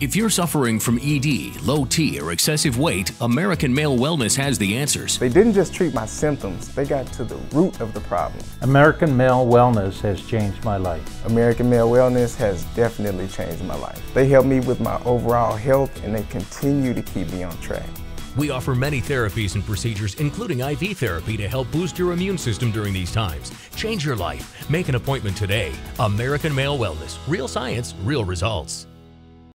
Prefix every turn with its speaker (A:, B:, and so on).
A: If you're suffering from ED, low T, or excessive weight, American Male Wellness has the answers.
B: They didn't just treat my symptoms, they got to the root of the problem.
C: American Male Wellness has changed my life.
B: American Male Wellness has definitely changed my life. They helped me with my overall health and they continue to keep me on track.
A: We offer many therapies and procedures, including IV therapy, to help boost your immune system during these times. Change your life. Make an appointment today. American Male Wellness. Real science, real results.